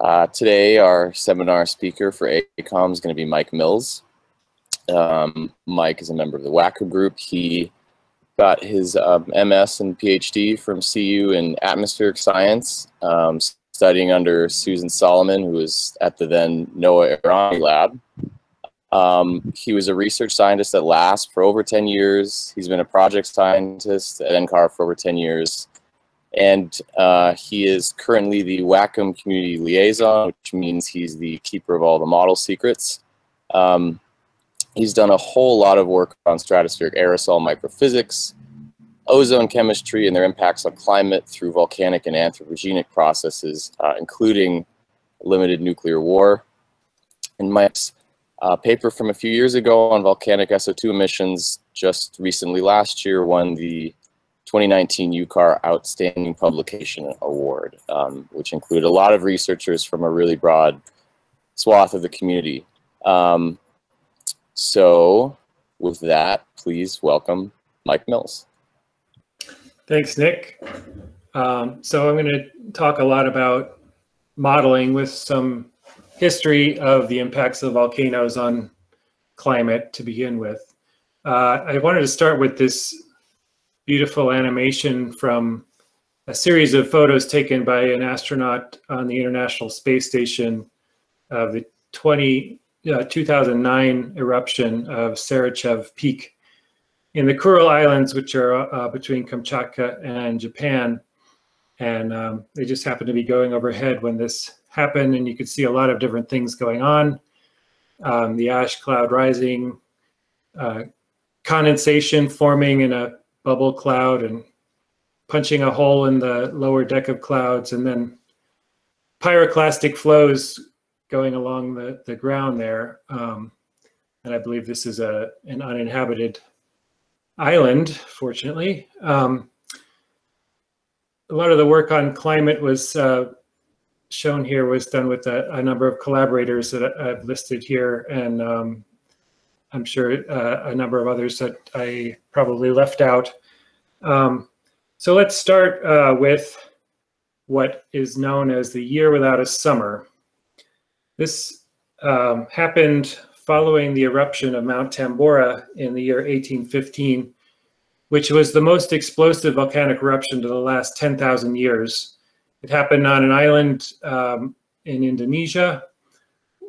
Uh, today, our seminar speaker for ACOM is going to be Mike Mills. Um, Mike is a member of the WACCM group. He got his um, MS and PhD from CU in atmospheric science, um, studying under Susan Solomon, who was at the then NOAA Aeronomy Lab. Um, he was a research scientist at LASP for over 10 years. He's been a project scientist at NCAR for over 10 years. And uh, he is currently the WACCM Community Liaison, which means he's the keeper of all the model secrets. Um, he's done a whole lot of work on stratospheric aerosol microphysics, ozone chemistry, and their impacts on climate through volcanic and anthropogenic processes, uh, including limited nuclear war. And Mike's a paper from a few years ago on volcanic SO2 emissions just recently last year won the 2019 UCAR Outstanding Publication Award, um, which included a lot of researchers from a really broad swath of the community. Um, so with that, please welcome Mike Mills. Thanks, Nick. Um, so I'm going to talk a lot about modeling with some history of the impacts of volcanoes on climate to begin with. Uh, I wanted to start with this beautiful animation from a series of photos taken by an astronaut on the International Space Station of the 20, uh, 2009 eruption of Sarychev Peak in the Kuril Islands, which are uh, between Kamchatka and Japan. And um, they just happened to be going overhead when this happened, and you could see a lot of different things going on. Um, the ash cloud rising, uh, condensation forming in a bubble cloud and punching a hole in the lower deck of clouds, and then pyroclastic flows going along the, the ground there. Um, and I believe this is a an uninhabited island, fortunately. Um, a lot of the work on climate was uh, shown here was done with a, a, number of collaborators that I've listed here, and um, I'm sure uh, a number of others that I probably left out. Um, so let's start uh, with what is known as the year without a summer. This um, happened following the eruption of Mount Tambora in the year 1815, which was the most explosive volcanic eruption to the last 10,000 years. It happened on an island um, in Indonesia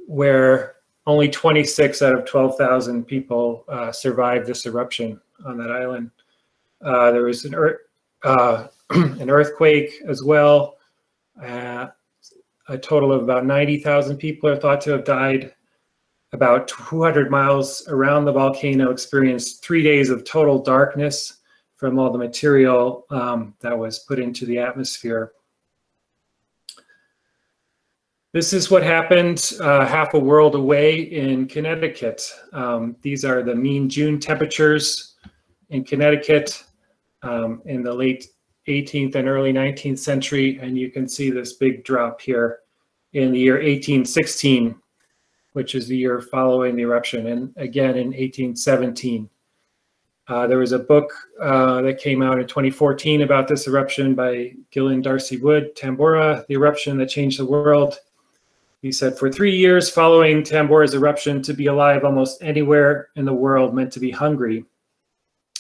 where only 26 out of 12,000 people uh, survived this eruption on that island. Uh, there was an, er an, earthquake as well. Uh, a total of about 90,000 people are thought to have died. About 200 miles around the volcano experienced three days of total darkness from all the material um, that was put into the atmosphere. This is what happened uh, half a world away in Connecticut. Um, these are the mean June temperatures in Connecticut um, in the late 18th and early 19th century. And you can see this big drop here in the year 1816, which is the year following the eruption, and again in 1817. Uh, there was a book uh, that came out in 2014 about this eruption by Gillian D'Arcy Wood, Tambora, the eruption that changed the world. He said, for three years following Tambora's eruption, to be alive almost anywhere in the world meant to be hungry.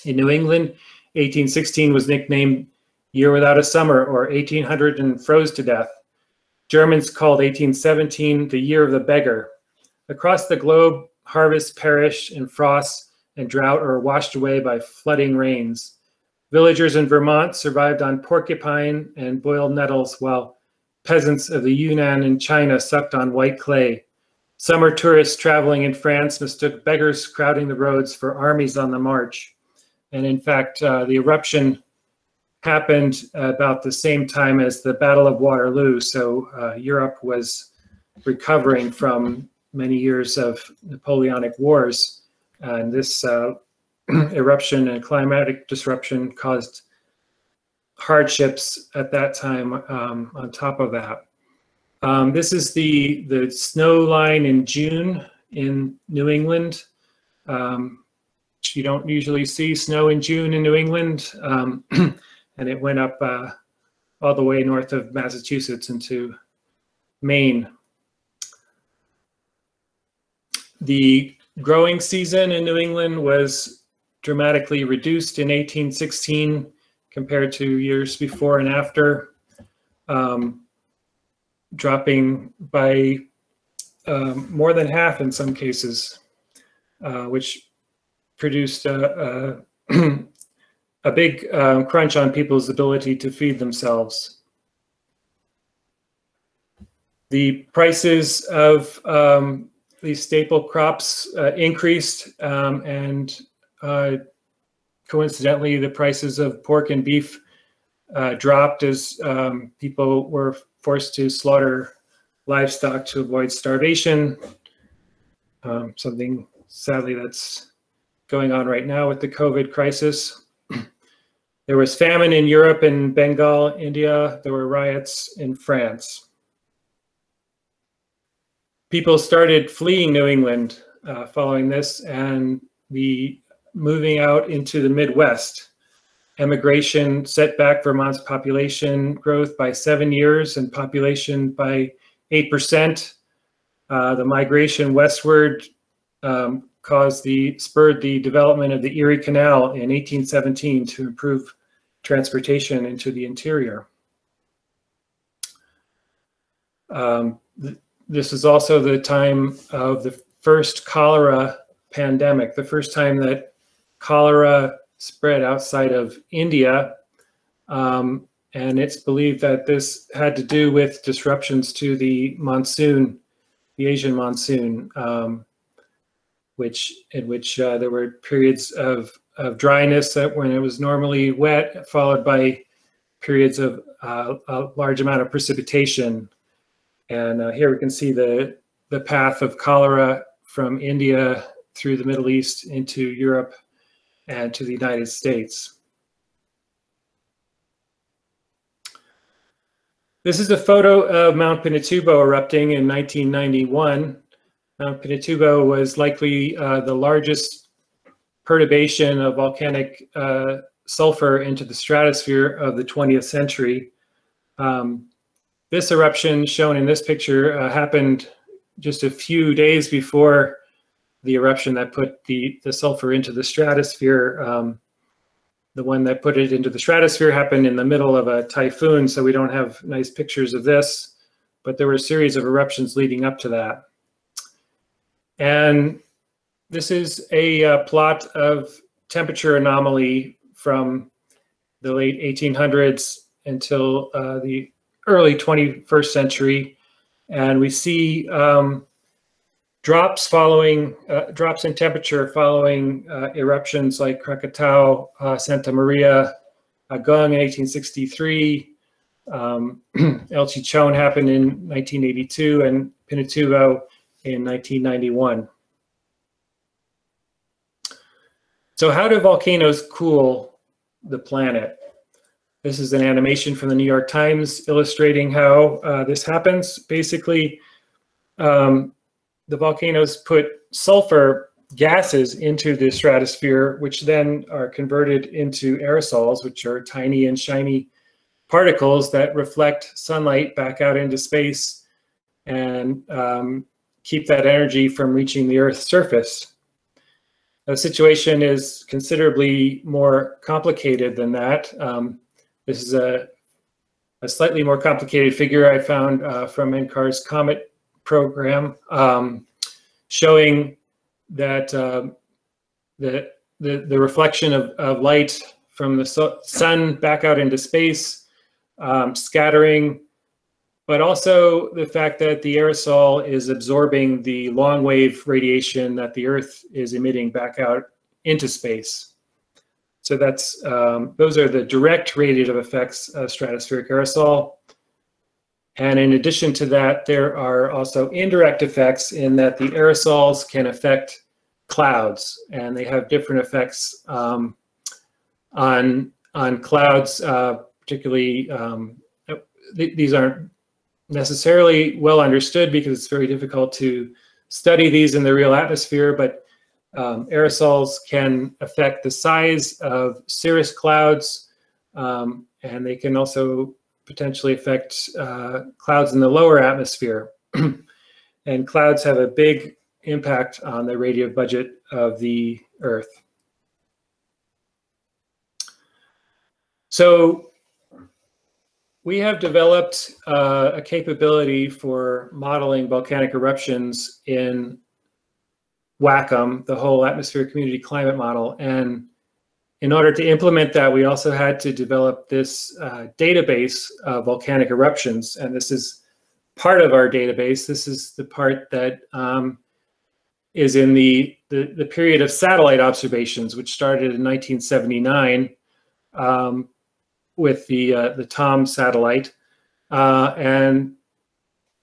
In New England, 1816 was nicknamed Year Without a Summer, or 1800 and froze to death. Germans called 1817 the Year of the Beggar. Across the globe, harvests perish in frost and drought or washed away by flooding rains. Villagers in Vermont survived on porcupine and boiled nettles while peasants of the Yunnan in China sucked on white clay. Summer tourists traveling in France mistook beggars crowding the roads for armies on the march. And in fact, uh, the eruption happened about the same time as the Battle of Waterloo. So uh, Europe was recovering from many years of Napoleonic wars. And this uh, eruption and climatic disruption caused hardships at that time um, on top of that. Um, this is the, the snow line in June in New England. Um, you don't usually see snow in June in New England. Um, and it went up uh, all the way north of Massachusetts into Maine. The growing season in New England was dramatically reduced in 1816 compared to years before and after, um, dropping by um, more than half in some cases, uh, which produced a, a, a big um, crunch on people's ability to feed themselves. The prices of um, these staple crops uh, increased um, and uh, coincidentally the prices of pork and beef uh, dropped as um, people were forced to slaughter livestock to avoid starvation. Um, something sadly that's going on right now with the COVID crisis. There was famine in Europe and Bengal, India. There were riots in France. People started fleeing New England uh, following this and the moving out into the Midwest. Emigration set back Vermont's population growth by seven years and population by 8%. Uh, the migration westward um, caused the spurred the development of the Erie Canal in 1817 to improve transportation into the interior. Um, th this is also the time of the first cholera pandemic, the first time that cholera spread outside of India. Um, and it's believed that this had to do with disruptions to the monsoon, the Asian monsoon, um, which in which uh, there were periods of, of dryness that when it was normally wet, followed by periods of uh, a large amount of precipitation. And uh, here we can see the, the path of cholera from India through the Middle East into Europe and to the United States. This is a photo of Mount Pinatubo erupting in 1991. Mount Pinatubo was likely uh, the largest perturbation of volcanic uh, sulfur into the stratosphere of the 20th century. Um, this eruption shown in this picture uh, happened just a few days before the eruption that put the, the sulfur into the stratosphere. Um, the one that put it into the stratosphere happened in the middle of a typhoon, so we don't have nice pictures of this, but there were a series of eruptions leading up to that. And this is a uh, plot of temperature anomaly from the late 1800s until uh, the early 21st century. And we see um, drops following uh, drops in temperature following uh, eruptions like Krakatau, uh, Santa Maria, Agung in 1863. Um, El Chichon happened in 1982 and Pinatubo in 1991. So how do volcanoes cool the planet? This is an animation from the New York Times illustrating how uh, this happens. Basically, um, the volcanoes put sulfur gases into the stratosphere, which then are converted into aerosols, which are tiny and shiny particles that reflect sunlight back out into space and um, keep that energy from reaching the Earth's surface. The situation is considerably more complicated than that. Um, this is a, a slightly more complicated figure I found uh, from NCAR's COMET program um, showing that uh, the, the, the reflection of, of light from the sun back out into space, um, scattering, but also the fact that the aerosol is absorbing the long wave radiation that the Earth is emitting back out into space. So that's um, those are the direct radiative effects of stratospheric aerosol. And in addition to that, there are also indirect effects in that the aerosols can affect clouds, and they have different effects um, on on clouds. Uh, particularly, um, th these aren't necessarily well understood because it's very difficult to study these in the real atmosphere. But um, aerosols can affect the size of cirrus clouds, um, and they can also potentially affect uh, clouds in the lower atmosphere. and clouds have a big impact on the radio budget of the Earth. So we have developed uh, a capability for modeling volcanic eruptions in WACCM, the whole atmosphere community climate model. And in order to implement that, we also had to develop this uh, database of volcanic eruptions. And this is part of our database. This is the part that um, is in the, the, the, period of satellite observations, which started in 1979 um, with the, uh, the TOM satellite. Uh, and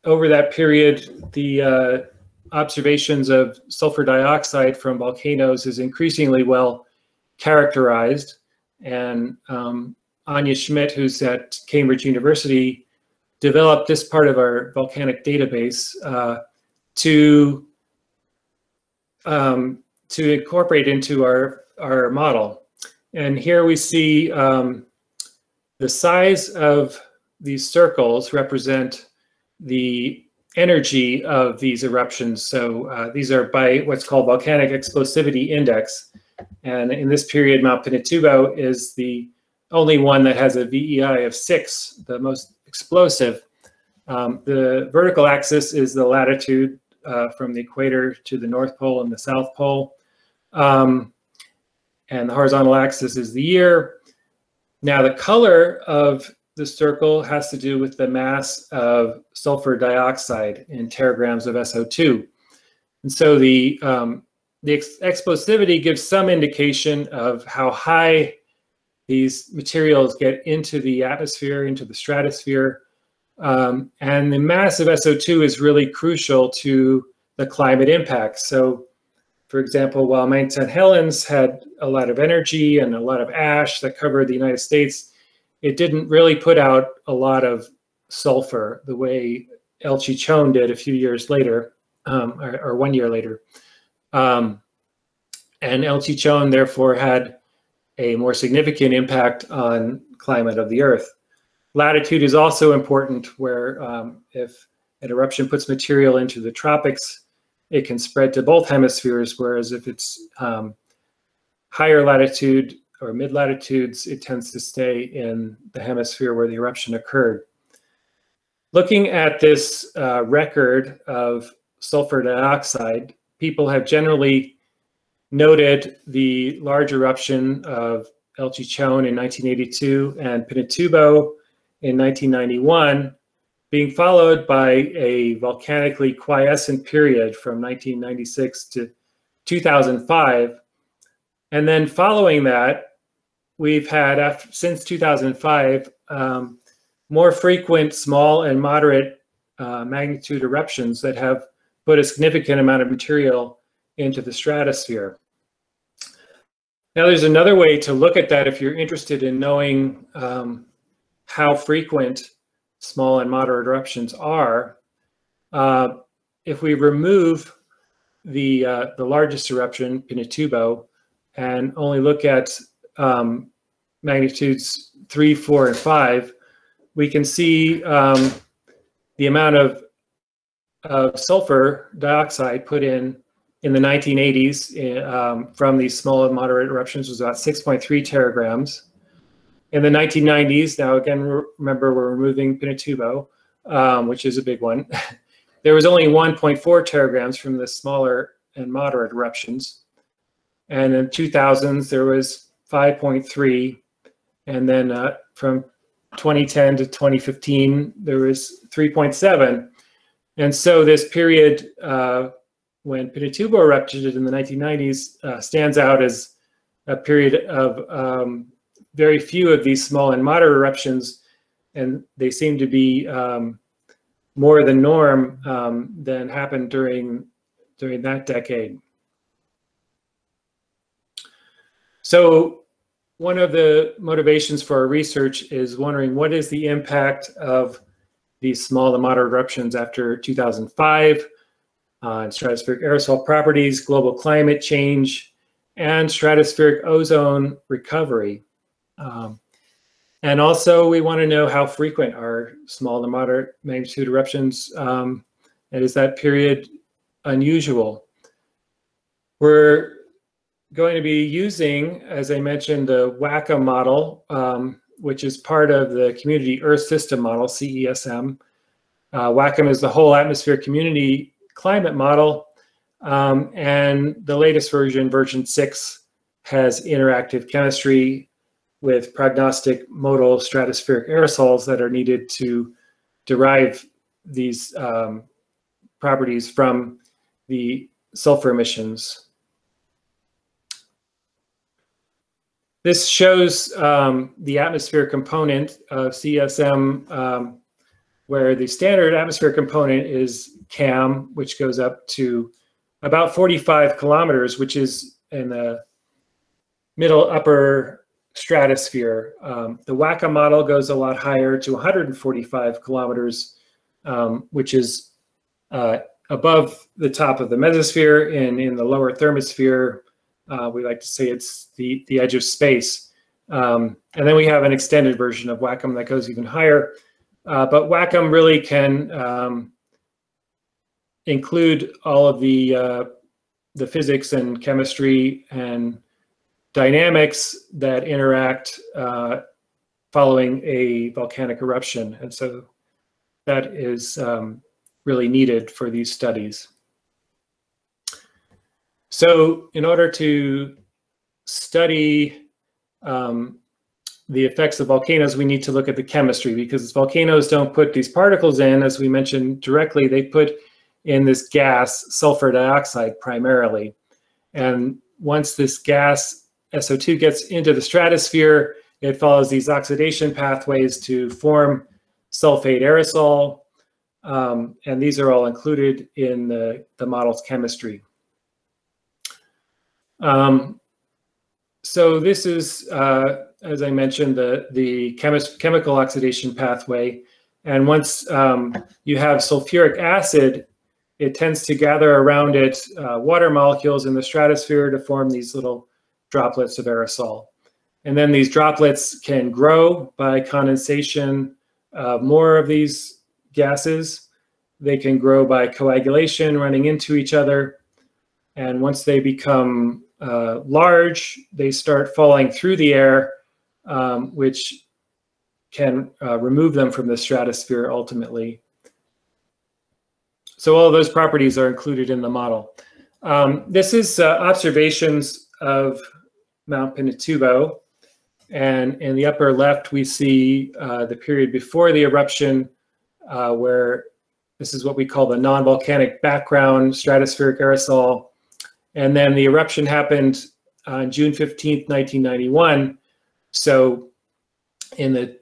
over that period, the uh, observations of sulfur dioxide from volcanoes is increasingly well characterized. And um, Anja Schmidt, who's at Cambridge University, developed this part of our volcanic database uh, to um, to incorporate into our our model. And here we see um, the size of these circles represent the energy of these eruptions. So uh, these are by what's called volcanic explosivity index. And in this period, Mount Pinatubo is the only one that has a VEI of six, the most explosive. Um, the vertical axis is the latitude uh, from the equator to the North Pole and the South Pole. Um, and the horizontal axis is the year. Now the color of the circle has to do with the mass of sulfur dioxide in teragrams of SO2. And so the um, the ex explosivity gives some indication of how high these materials get into the atmosphere, into the stratosphere. Um, and the mass of SO2 is really crucial to the climate impact. So, for example, while Mount St. Helens had a lot of energy and a lot of ash that covered the United States, it didn't really put out a lot of sulfur the way El Chichon did a few years later, um, or, or, one year later. Um, and El Chichon therefore had a more significant impact on climate of the Earth. Latitude is also important where um, if an eruption puts material into the tropics, it can spread to both hemispheres, whereas if it's um, higher latitude or mid latitudes, it tends to stay in the hemisphere where the eruption occurred. Looking at this uh, record of sulfur dioxide, people have generally noted the large eruption of El Chichon in 1982 and Pinatubo in 1991, being followed by a volcanically quiescent period from 1996 to 2005. And then following that, we've had, after, since 2005, um, more frequent small and moderate uh, magnitude eruptions that have put a significant amount of material into the stratosphere. Now, there's another way to look at that if you're interested in knowing um, how frequent small and moderate eruptions are. Uh, if we remove the, uh, the largest eruption, Pinatubo, and only look at um, magnitudes three, four, and five, we can see um, the amount of of sulfur dioxide put in in the 1980s eh, um, from these small and moderate eruptions was about 6.3 teragrams. In the 1990s, now again, remember we're removing Pinatubo, um, which is a big one. there was only 1.4 teragrams from the smaller and moderate eruptions. And in 2000s, there was 5.3. And then uh, from 2010 to 2015, there was 3.7. And so this period uh, when Pinatubo erupted in the 1990s uh, stands out as a period of um, very few of these small and moderate eruptions, and they seem to be um, more the norm um, than happened during during that decade. So one of the motivations for our research is wondering what is the impact of these small to moderate eruptions after 2005 on stratospheric aerosol properties, global climate change, and stratospheric ozone recovery. Um, And also we want to know how frequent are small to moderate magnitude eruptions um, and is that period unusual? We're going to be using, as I mentioned, the WACCM model, um, which is part of the Community Earth System Model, CESM. Uh, WACCM is the whole atmosphere community climate model. Um, and the latest version, version six, has interactive chemistry with prognostic modal stratospheric aerosols that are needed to derive these um, properties from the sulfur emissions. This shows um, the atmosphere component of CSM, um, where the standard atmosphere component is CAM, which goes up to about 45 kilometers, which is in the middle upper stratosphere. Um, the WACCM model goes a lot higher to 145 kilometers, um, which is uh, above the top of the mesosphere and in the lower thermosphere. Uh, we like to say it's the, the edge of space. Um, and then we have an extended version of WACCM that goes even higher. Uh, but WACCM really can um, include all of the, uh, the physics and chemistry and dynamics that interact uh, following a volcanic eruption. And so that is um, really needed for these studies. So in order to study um, the effects of volcanoes, we need to look at the chemistry because volcanoes don't put these particles in, as we mentioned directly, they put in this gas, sulfur dioxide primarily. And once this gas SO2 gets into the stratosphere, it follows these oxidation pathways to form sulfate aerosol. Um, and these are all included in the, the model's chemistry. Um, so this is, uh, as I mentioned, the, the chemical oxidation pathway. And once um, you have sulfuric acid, it tends to gather around it uh, water molecules in the stratosphere to form these little droplets of aerosol. And then these droplets can grow by condensation more of these gases. They can grow by coagulation, running into each other. And once they become uh, large, they start falling through the air, um, which can uh, remove them from the stratosphere ultimately. So all those properties are included in the model. Um, this is uh, observations of Mount Pinatubo. And in the upper left, we see uh, the period before the eruption, uh, where this is what we call the non-volcanic background stratospheric aerosol. And then the eruption happened on June 15th, 1991. So in the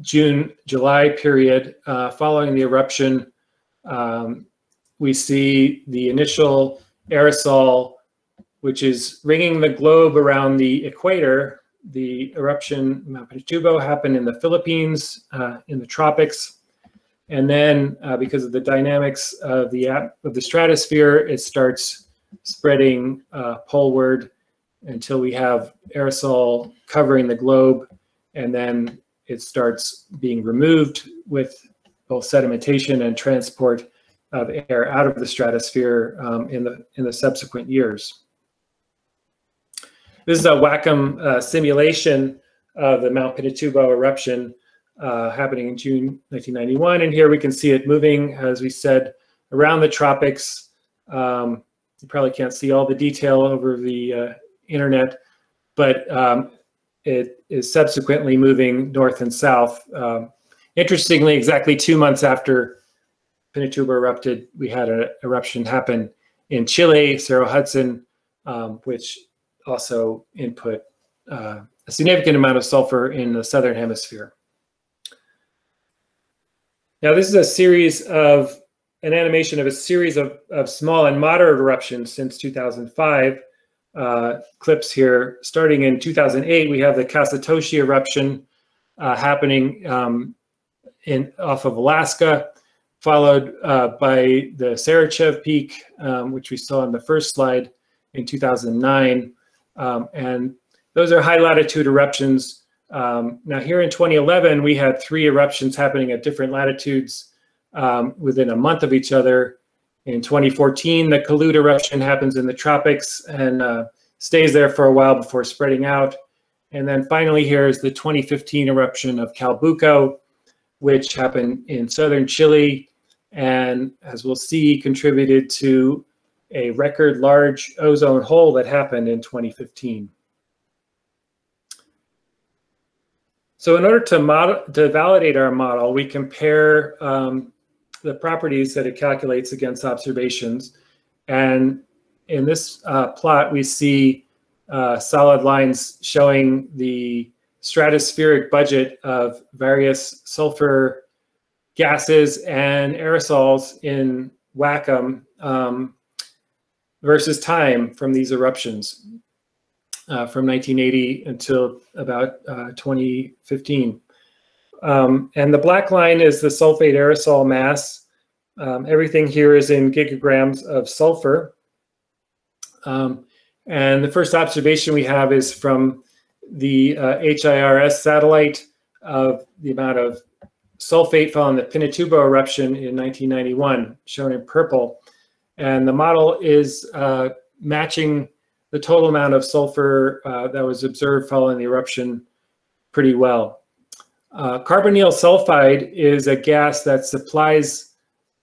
June, July period uh, following the eruption, um, we see the initial aerosol which is ringing the globe around the equator. The eruption Mount Pinatubo happened in the Philippines, uh, in the tropics. And then uh, because of the dynamics of the, of the stratosphere, it starts spreading uh, poleward until we have aerosol covering the globe. And then it starts being removed with both sedimentation and transport of air out of the stratosphere um, in, the, in the subsequent years. This is a WACCM uh, simulation of the Mount Pinatubo eruption uh, happening in June 1991. And here we can see it moving, as we said, around the tropics. Um, you probably can't see all the detail over the uh, internet, but um, it is subsequently moving north and south. Um, interestingly, exactly two months after Pinatubo erupted, we had an eruption happen in Chile, Cerro Hudson, um, which also input uh, a significant amount of sulfur in the southern hemisphere. Now this is a series of, an animation of a series of, of small and moderate eruptions since 2005. Uh, clips here. Starting in 2008, we have the Kasatoshi eruption uh, happening um, in off of Alaska, followed uh, by the Sarychev Peak, um, which we saw in the first slide in 2009. Um, and those are high latitude eruptions Um, now here in 2011, we had three eruptions happening at different latitudes um, within a month of each other. In 2014, the Kelud eruption happens in the tropics and uh, stays there for a while before spreading out. And then finally here is the 2015 eruption of Calbuco, which happened in southern Chile and as we'll see, contributed to a record large ozone hole that happened in 2015. So in order to, model, to validate our model, we compare um, the properties that it calculates against observations. And in this uh, plot, we see uh, solid lines showing the stratospheric budget of various sulfur gases and aerosols in WACCM um, versus time from these eruptions uh, from 1980 until about uh, 2015. Um, and the black line is the sulfate aerosol mass. Um, everything here is in gigagrams of sulfur. Um, and the first observation we have is from the uh, HIRS satellite of the amount of sulfate fell in the Pinatubo eruption in 1991, shown in purple. And the model is uh, matching the total amount of sulfur uh, that was observed following the eruption pretty well. Uh, carbonyl sulfide is a gas that supplies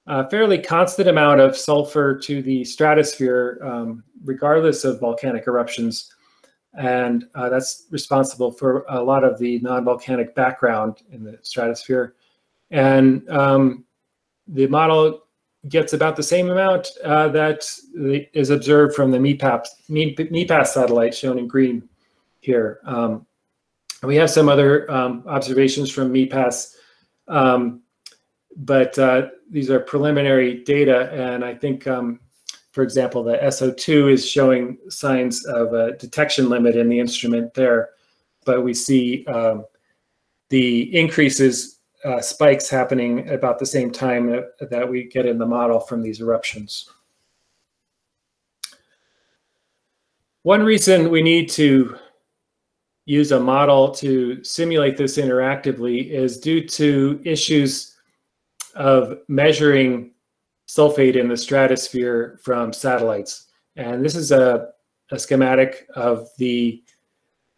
a fairly constant amount of sulfur to the stratosphere, um, regardless of volcanic eruptions. And uh, that's responsible for a lot of the non-volcanic background in the stratosphere. And um, the model gets about the same amount uh, that is observed from the MIPAS, MIPAS satellite shown in green here. Um, we have some other um, observations from MIPAS, um, but uh, these are preliminary data. And I think, um, for example, the SO2 is showing signs of a detection limit in the instrument there. But we see um, the increases uh, spikes happening about the same time that we get in the model from these eruptions. One reason we need to use a model to simulate this interactively is due to issues of measuring sulfate in the stratosphere from satellites. And this is a, a schematic of the,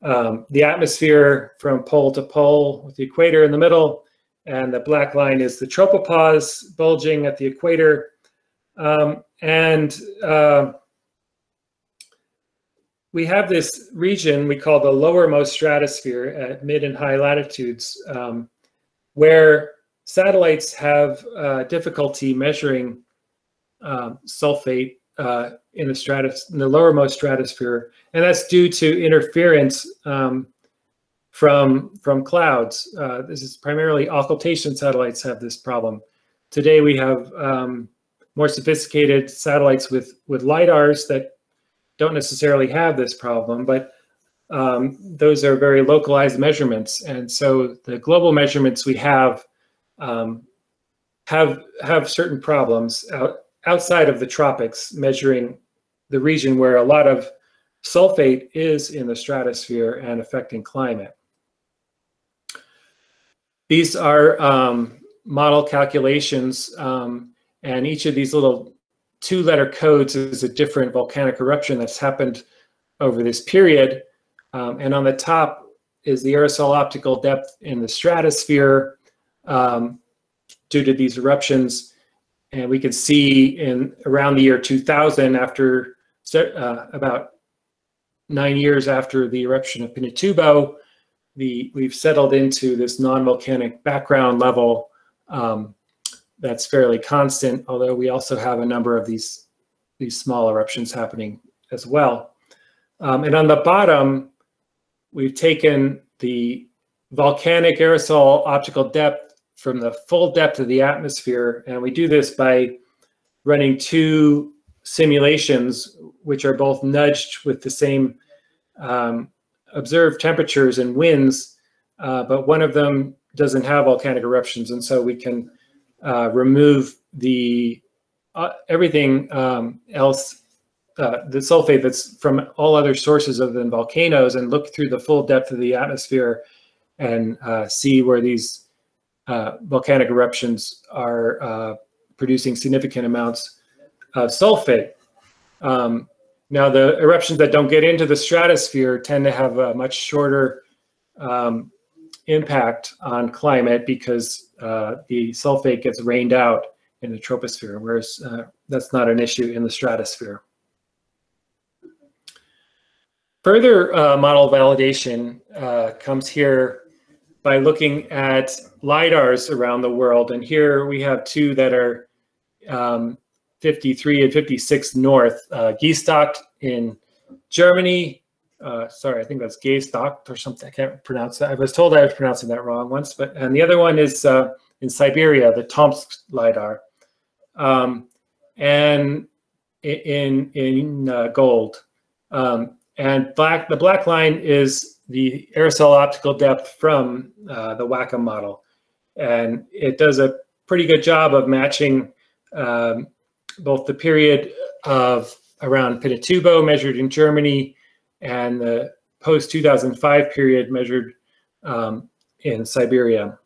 um, the atmosphere from pole to pole with the equator in the middle and the black line is the tropopause bulging at the equator. Um, and uh, we have this region we call the lowermost stratosphere at mid and high latitudes, um, where satellites have uh, difficulty measuring um, sulfate uh, in the stratus in the lowermost stratosphere, and that's due to interference um, from from clouds. Uh, this is primarily occultation satellites have this problem. Today we have um, more sophisticated satellites with with lidars that don't necessarily have this problem, but um, those are very localized measurements, and so the global measurements we have um, have have certain problems out, outside of the tropics, measuring the region where a lot of sulfate is in the stratosphere and affecting climate. These are um, model calculations, um, and each of these little two-letter codes is a different volcanic eruption that's happened over this period. Um, and on the top is the aerosol optical depth in the stratosphere um, due to these eruptions. And we can see in around the year 2000, after uh, about nine years after the eruption of Pinatubo, the we've settled into this non-volcanic background level um, that's fairly constant, although we also have a number of these, these small eruptions happening as well. Um, and on the bottom, we've taken the volcanic aerosol optical depth from the full depth of the atmosphere, and we do this by running two simulations, which are both nudged with the same um, observed temperatures and winds, uh, but one of them doesn't have volcanic eruptions, and so we can uh, remove the uh, everything um, else, uh, the sulfate that's from all other sources other than volcanoes, and look through the full depth of the atmosphere and uh, see where these uh, volcanic eruptions are uh, producing significant amounts of sulfate. Um, now, the eruptions that don't get into the stratosphere tend to have a much shorter um, impact on climate because uh, the sulfate gets rained out in the troposphere, whereas uh, that's not an issue in the stratosphere. Further uh, model validation uh, comes here by looking at LIDARs around the world. And here we have two that are um, 53 and 56 north. Uh, in Germany. Uh, sorry, I think that's Gaystock or something. I can't pronounce that. I was told I was pronouncing that wrong once. But And the other one is uh, in Siberia, the Tomsk LIDAR. Um, and in, in uh, gold. Um, and black, the black line is the aerosol optical depth from uh, the WACCM model. And it does a pretty good job of matching um, both the period of around Pinatubo measured in Germany and the post 2005 period measured um, in Siberia.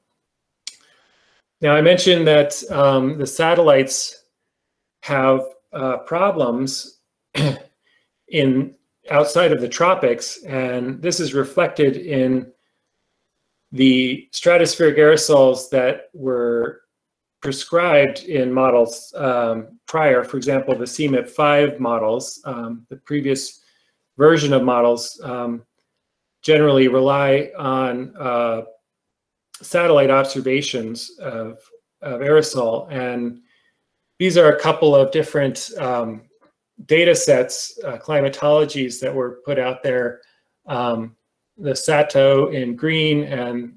Now I mentioned that um, the satellites have uh, problems in outside of the tropics, and this is reflected in the stratospheric aerosols that were prescribed in models um, prior. For example, the CMIP5 models, um, the previous version of models, um, generally rely on uh, satellite observations of, of aerosol. And these are a couple of different um, data sets, uh, climatologies that were put out there. Um, the SATO in green and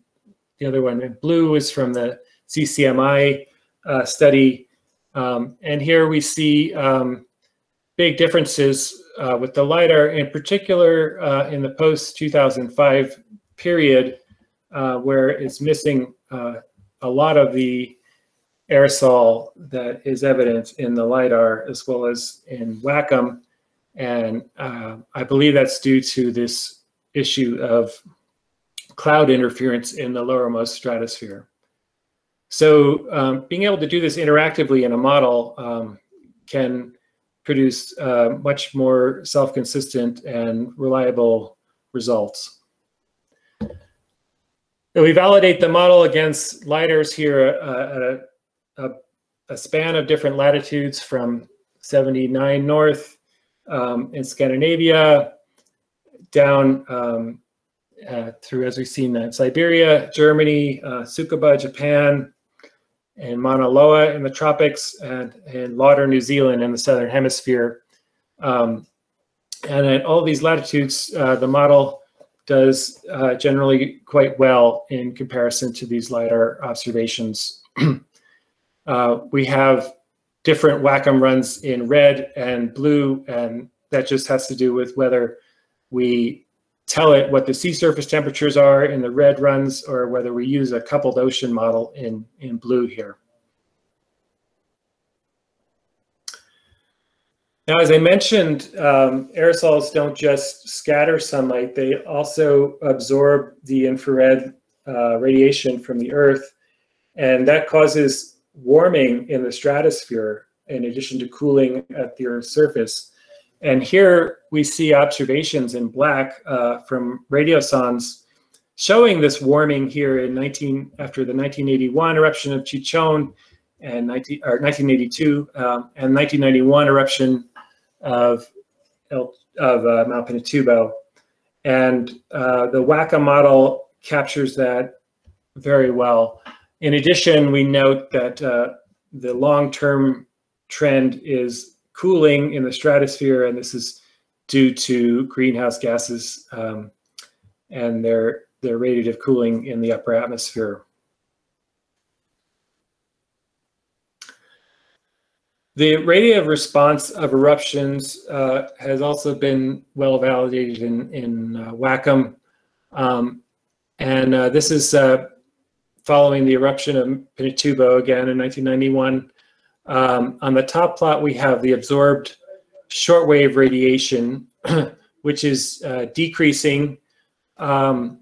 the other one in blue is from the CCMI uh, study. Um, and here we see um, big differences uh, with the LiDAR, in particular uh, in the post-2005 period, uh, where it's missing uh, a lot of the aerosol that is evident in the LiDAR as well as in WACCM. And uh, I believe that's due to this issue of cloud interference in the lowermost stratosphere. So um, being able to do this interactively in a model um, can produce uh, much more self-consistent and reliable results. And we validate the model against LiDARs here uh, at a a, a span of different latitudes from 79 north um, in Scandinavia, down um, uh, through, as we've seen, uh, Siberia, Germany, uh, Tsukuba, Japan, and Mauna Loa in the tropics, and, and Lauder, New Zealand in the southern hemisphere. Um, and at all these latitudes, uh, the model does uh, generally quite well in comparison to these LiDAR observations. Uh, we have different WACCM runs in red and blue, and that just has to do with whether we tell it what the sea surface temperatures are in the red runs or whether we use a coupled ocean model in, in blue here. Now, as I mentioned, um, aerosols don't just scatter sunlight, they also absorb the infrared uh, radiation from the Earth, and that causes warming in the stratosphere in addition to cooling at the Earth's surface. And here we see observations in black uh, from radiosondes showing this warming here in 19 after the 1981 eruption of Chichon and 19, or 1982 um, and 1991 eruption of El, of uh, Mount Pinatubo. And uh, the WACCM model captures that very well. In addition, we note that uh, the long-term trend is cooling in the stratosphere, and this is due to greenhouse gases um, and their, their radiative cooling in the upper atmosphere. The radiative response of eruptions uh, has also been well validated in, in uh. Um, and uh, this is uh, following the eruption of Pinatubo again in 1991. Um, on the top plot, we have the absorbed shortwave radiation, which is uh, decreasing um,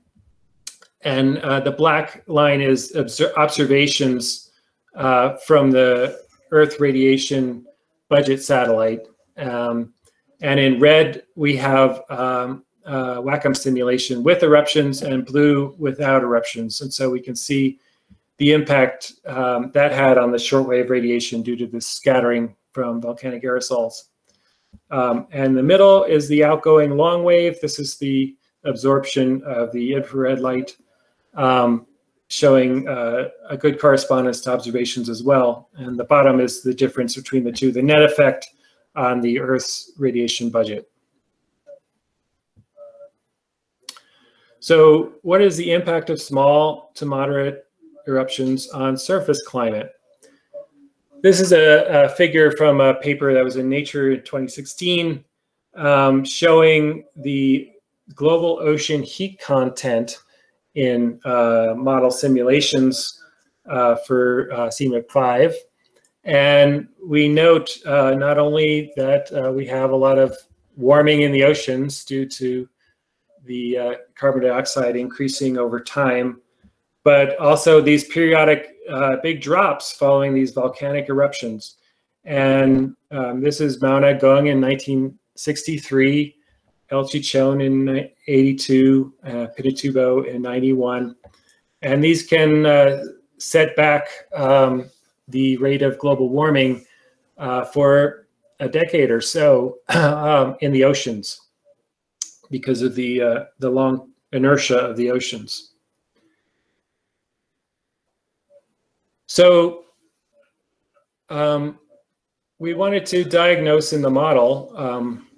and uh, the black line is observations uh, from the Earth radiation budget satellite. Um, and in red, we have um, uh, WACCM simulation with eruptions and blue without eruptions. And so we can see the impact um, that had on the shortwave radiation due to the scattering from volcanic aerosols. Um, and the middle is the outgoing long wave. This is the absorption of the infrared light, um, showing uh, a good correspondence to observations as well. And the bottom is the difference between the two, the net effect on the Earth's radiation budget. So what is the impact of small to moderate eruptions on surface climate? This is a, a figure from a paper that was in Nature in 2016 um, showing the global ocean heat content in uh, model simulations uh, for uh, CMIP 5. And we note uh, not only that uh, we have a lot of warming in the oceans due to the uh, carbon dioxide increasing over time, but also these periodic uh, big drops following these volcanic eruptions. And um, this is Mount Agung in 1963, El Chichon in 82, uh, Pinatubo in 91. And these can uh, set back um, the rate of global warming uh, for a decade or so um, in the oceans because of the, uh, the long inertia of the oceans. So um, we wanted to diagnose in the model um,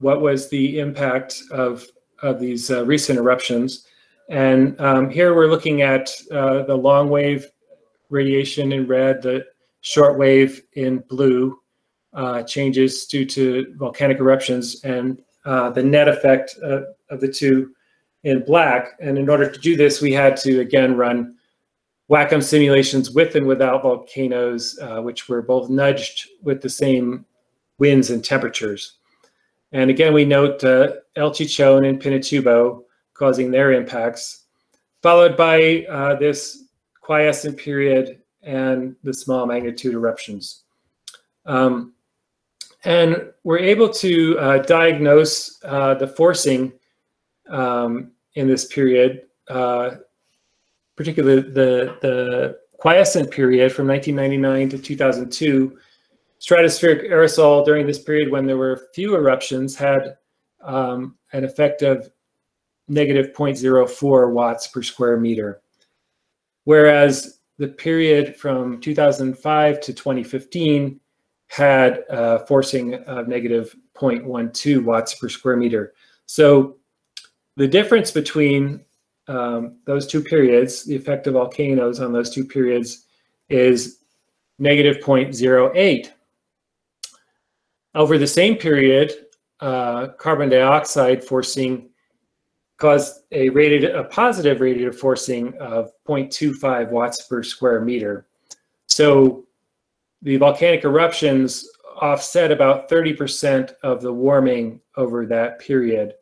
what was the impact of, of these uh, recent eruptions. And um, here we're looking at uh, the long wave radiation in red, the short wave in blue, uh, changes due to volcanic eruptions, and uh, the net effect of the two in black. And in order to do this, we had to again run WACCM simulations with and without volcanoes, uh, which were both nudged with the same winds and temperatures. And again, we note uh, El Chichon and Pinatubo causing their impacts, followed by uh, this quiescent period and the small magnitude eruptions. Um, and we're able to uh, diagnose uh, the forcing um, in this period uh, particularly the, the quiescent period from 1999 to 2002, stratospheric aerosol during this period when there were few eruptions had um, an effect of negative 0.04 watts per square meter. Whereas the period from 2005 to 2015 had uh, forcing of negative 0.12 watts per square meter. So the difference between um, those two periods, the effect of volcanoes on those two periods is negative 0.08. Over the same period, uh, carbon dioxide forcing caused a rated a positive radiative forcing of 0.25 watts per square meter. So the volcanic eruptions offset about 30% of the warming over that period.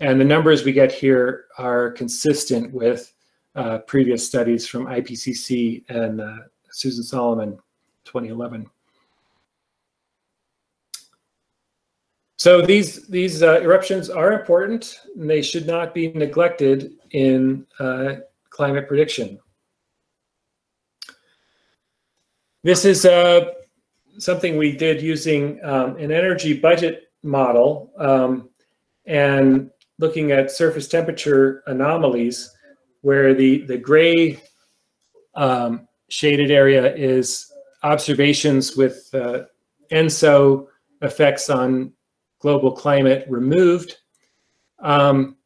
And the numbers we get here are consistent with uh, previous studies from IPCC and uh, Susan Solomon, 2011. So these, these uh, eruptions are important and they should not be neglected in uh, climate prediction. This is uh, something we did using um, an energy budget model. Um, and looking at surface temperature anomalies where the, the gray um, shaded area is observations with uh, ENSO effects on global climate removed. Um,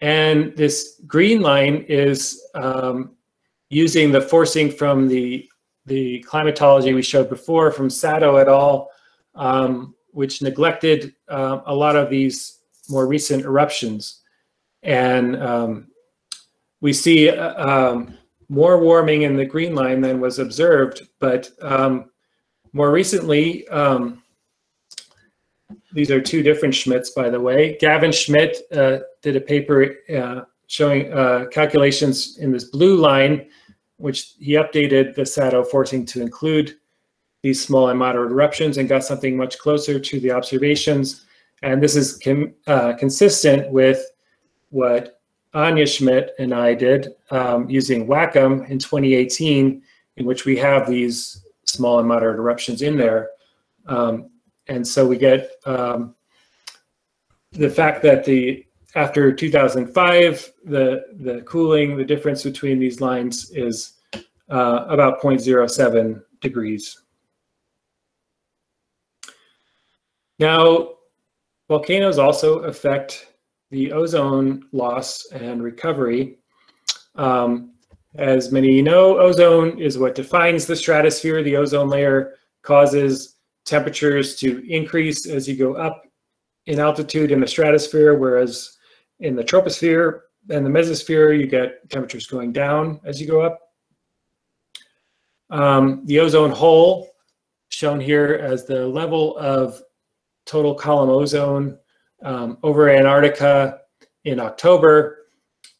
and this green line is um, using the forcing from the, the climatology we showed before from Sato et al., um, which neglected uh, a lot of these more recent eruptions. And um, we see uh, um, more warming in the green line than was observed, but um, more recently, um, these are two different Schmidts, by the way. Gavin Schmidt uh, did a paper uh, showing uh, calculations in this blue line, which he updated the SATO forcing to include these small and moderate eruptions and got something much closer to the observations. And this is uh, consistent with what Anja Schmidt and I did um, using WACCM in 2018, in which we have these small and moderate eruptions in there. Um, and so we get um, the fact that the after 2005, the, the cooling, the difference between these lines is uh, about 0.07 degrees. Now, volcanoes also affect the ozone loss and recovery. Um, as many know, ozone is what defines the stratosphere. The ozone layer causes temperatures to increase as you go up in altitude in the stratosphere, whereas in the troposphere and the mesosphere, you get temperatures going down as you go up. Um, the ozone hole, shown here as the level of total column ozone um, over Antarctica in October,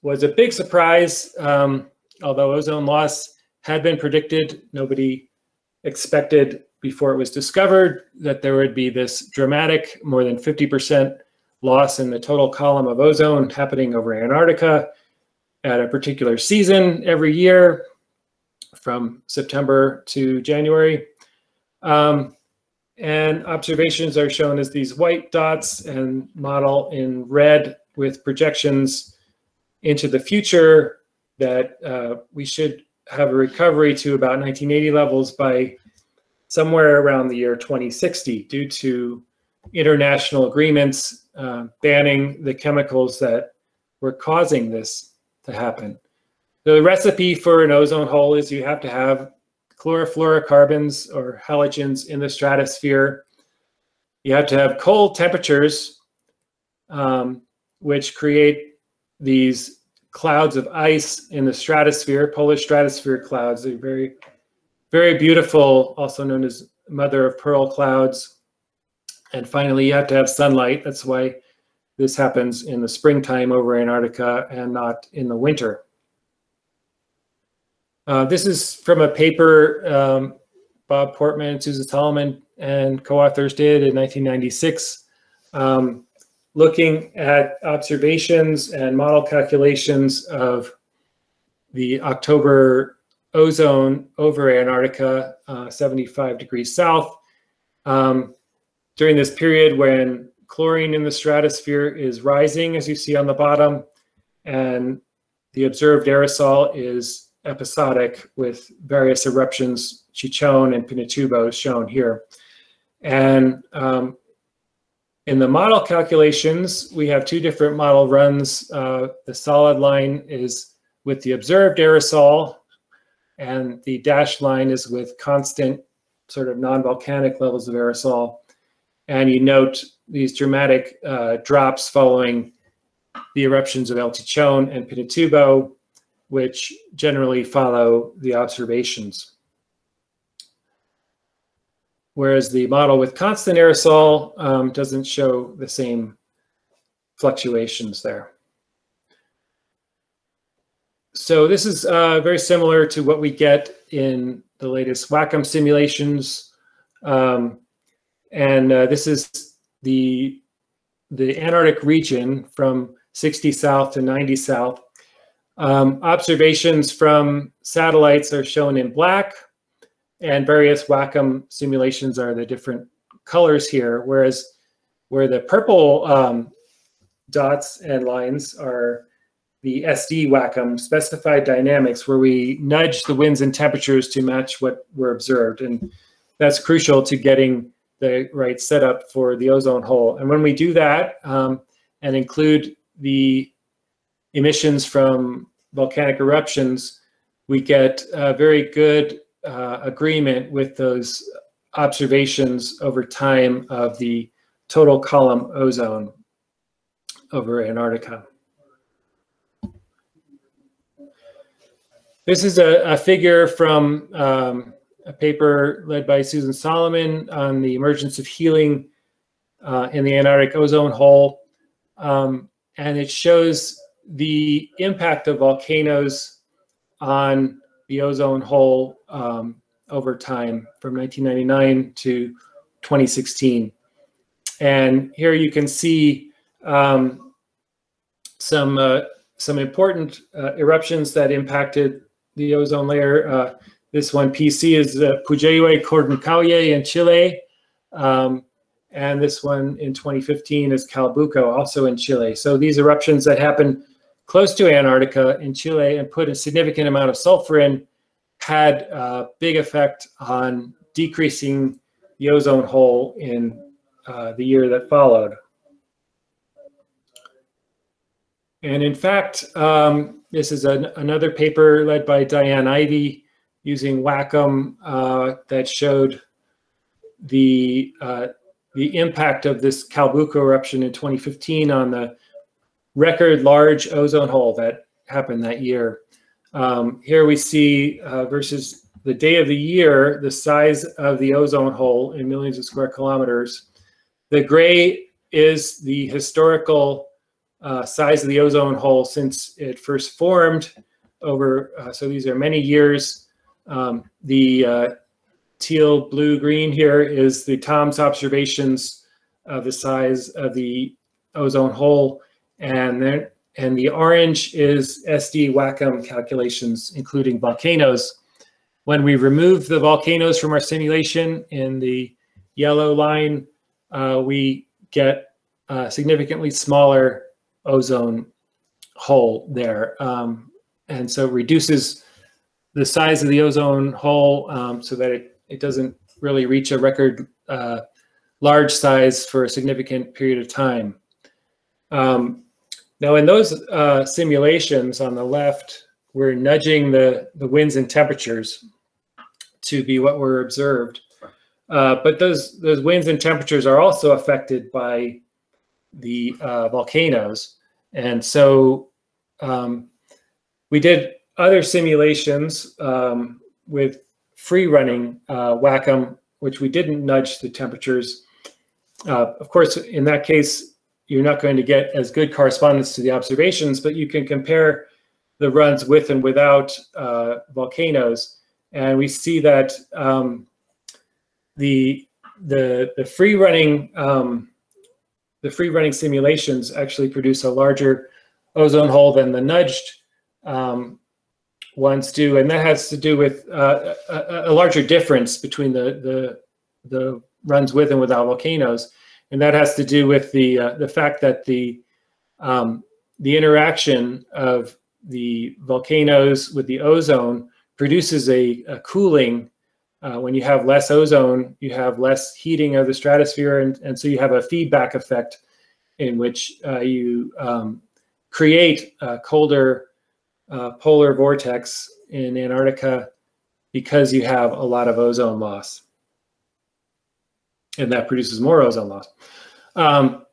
was a big surprise. Um, although ozone loss had been predicted, nobody expected before it was discovered that there would be this dramatic, more than 50% loss in the total column of ozone happening over Antarctica at a particular season every year from September to January. Um, and observations are shown as these white dots and model in red with projections into the future that uh, we should have a recovery to about 1980 levels by somewhere around the year 2060 due to international agreements uh, banning the chemicals that were causing this to happen. The recipe for an ozone hole is you have to have chlorofluorocarbons or halogens in the stratosphere. You have to have cold temperatures, um, which create these clouds of ice in the stratosphere, polar stratosphere clouds. They're very very beautiful, also known as mother of pearl clouds. And finally, you have to have sunlight. That's why this happens in the springtime over Antarctica and not in the winter. Uh, this is from a paper um, Bob Portmann, Susan Solomon, and co-authors did in 1996, um, looking at observations and model calculations of the October ozone over Antarctica, uh, 75 degrees south. Um, during this period when chlorine in the stratosphere is rising, as you see on the bottom, and the observed aerosol is episodic with various eruptions, Chichon and Pinatubo shown here. And um, in the model calculations, we have two different model runs. Uh, the solid line is with the observed aerosol and the dashed line is with constant sort of non-volcanic levels of aerosol. And you note these dramatic uh, drops following the eruptions of El Chichon and Pinatubo, which generally follow the observations. Whereas the model with constant aerosol um, doesn't show the same fluctuations there. So this is uh, very similar to what we get in the latest WACCM simulations. Um, and uh, this is the, the Antarctic region from 60 south to 90 south. Um, observations from satellites are shown in black and various WACCM simulations are the different colors here, whereas where the purple um, dots and lines are the SD WACCM specified dynamics where we nudge the winds and temperatures to match what were observed. And that's crucial to getting the right setup for the ozone hole. And when we do that um, and include the emissions from volcanic eruptions, we get a very good uh, agreement with those observations over time of the total column ozone over Antarctica. This is a, a figure from um, a paper led by Susan Solomon on the emergence of healing uh, in the Antarctic ozone hole. Um, and it shows the impact of volcanoes on the ozone hole um, over time from 1999 to 2016. And here you can see um, some uh, some important uh, eruptions that impacted the ozone layer. Uh, this one PC is uh, Puyehue Cordón Caulle in Chile. Um, and this one in 2015 is Calbuco, also in Chile. So these eruptions that happen close to Antarctica in Chile and put a significant amount of sulfur in had a big effect on decreasing the ozone hole in uh, the year that followed. And in fact, um, this is an, another paper led by Diane Ivy using WACCM uh, that showed the uh, the impact of this Calbuco eruption in 2015 on the record large ozone hole that happened that year. Um, here we see uh, versus the day of the year, the size of the ozone hole in millions of square kilometers. The gray is the historical uh, size of the ozone hole since it first formed over, uh, so these are many years. Um, the uh, teal, blue, green here is the TOMS observations of the size of the ozone hole. And then and the orange is SD WACCM calculations, including volcanoes. When we remove the volcanoes from our simulation in the yellow line, uh, we get a significantly smaller ozone hole there. Um, and so reduces the size of the ozone hole um, so that it, it doesn't really reach a record uh, large size for a significant period of time. Um, now in those uh, simulations on the left, we're nudging the, the winds and temperatures to be what were observed. Uh, but those, those winds and temperatures are also affected by the uh, volcanoes. And so um, we did other simulations um, with free running uh, WACCM, which we didn't nudge the temperatures. Uh, of course, in that case, you're not going to get as good correspondence to the observations, but you can compare the runs with and without uh, volcanoes. And we see that um, the, the, the free running um, the free running simulations actually produce a larger ozone hole than the nudged um, ones do, and that has to do with uh, a, a, larger difference between the, the the runs with and without volcanoes, and that has to do with the uh, the fact that the um, the interaction of the volcanoes with the ozone produces a, a cooling uh, when you have less ozone, you have less heating of the stratosphere, and, and so you have a feedback effect in which uh, you um, create a colder uh, polar vortex in Antarctica because you have a lot of ozone loss. And that produces more ozone loss. Um,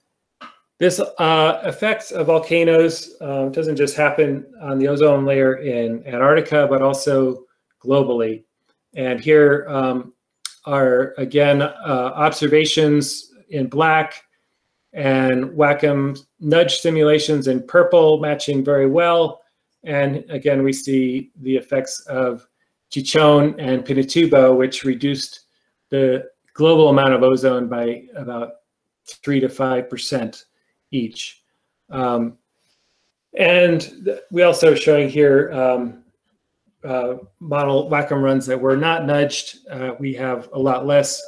this uh, effects of volcanoes uh, doesn't just happen on the ozone layer in Antarctica, but also globally. And here um, are, again, uh, observations in black and WACCM nudge simulations in purple matching very well. And again, we see the effects of Chichon and Pinatubo, which reduced the global amount of ozone by about three to 5% each. Um, and we also showing here um, uh, model WACCM runs that were not nudged, uh, we have a lot less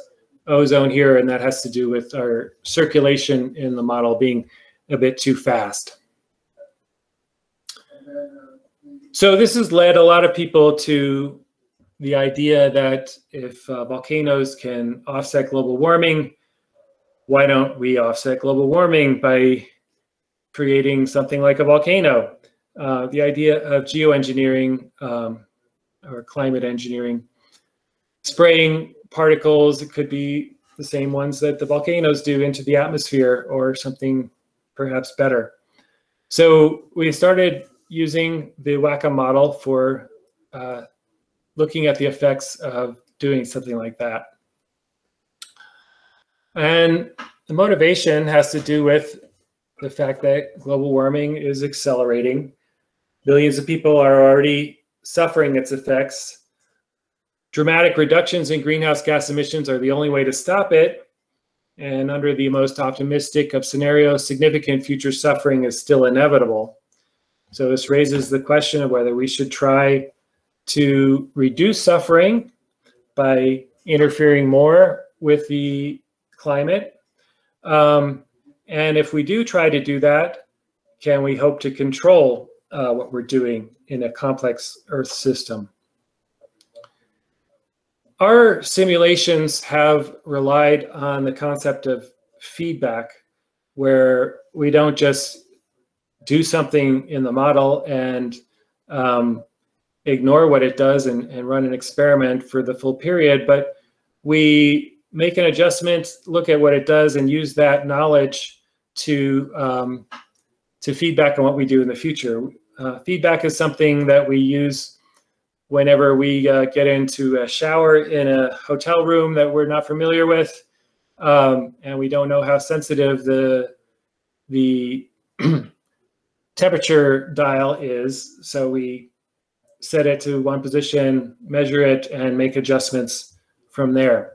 ozone here, and that has to do with our circulation in the model being a bit too fast. So this has led a lot of people to the idea that if uh, volcanoes can offset global warming, why don't we offset global warming by creating something like a volcano? Uh, the idea of geoengineering um, or climate engineering, spraying particles, it could be the same ones that the volcanoes do into the atmosphere or something perhaps better. So we started using the WACCM model for uh, looking at the effects of doing something like that. And the motivation has to do with the fact that global warming is accelerating. Billions of people are already suffering its effects. Dramatic reductions in greenhouse gas emissions are the only way to stop it. And under the most optimistic of scenarios, significant future suffering is still inevitable. So this raises the question of whether we should try to reduce suffering by interfering more with the climate. Um, and if we do try to do that, can we hope to control uh, what we're doing in a complex Earth system? Our simulations have relied on the concept of feedback, where we don't just do something in the model and um, ignore what it does and, and run an experiment for the full period, but we make an adjustment, look at what it does, and use that knowledge to um, to feedback on what we do in the future. Uh, feedback is something that we use whenever we uh, get into a shower in a hotel room that we're not familiar with, um, and we don't know how sensitive the the temperature dial is. So we set it to one position, measure it, and make adjustments from there.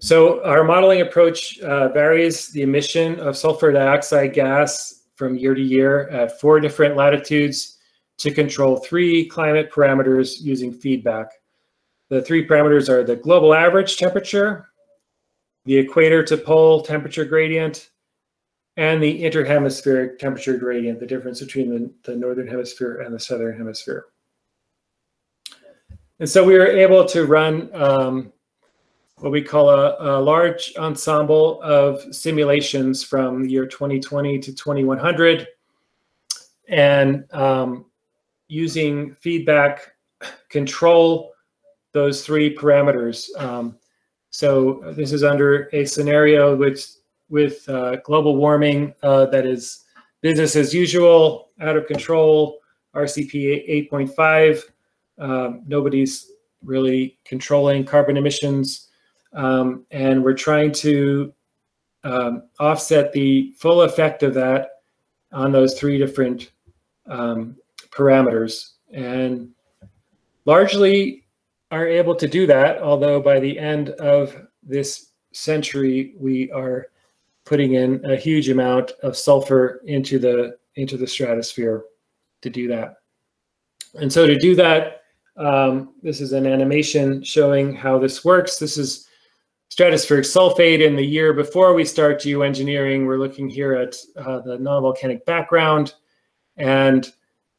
So our modeling approach uh, varies the emission of sulfur dioxide gas from year to year at four different latitudes to control three climate parameters using feedback. The three parameters are the global average temperature, the equator to pole temperature gradient, and the interhemispheric temperature gradient, the difference between the, the northern hemisphere and the southern hemisphere. And so we were able to run um, what we call a, a, large ensemble of simulations from the year 2020 to 2100 and um, using feedback control those three parameters. Um, so this is under a scenario which with uh, global warming uh, that is business as usual, out of control, RCP 8.5. Um, nobody's really controlling carbon emissions. Um, and we're trying to um, offset the full effect of that on those three different um, parameters. And largely are able to do that, although by the end of this century, we are putting in a huge amount of sulfur into the into the stratosphere to do that. And so to do that, um, this is an animation showing how this works. This is stratospheric sulfate in the year before we start geoengineering. We're looking here at uh, the non-volcanic background, and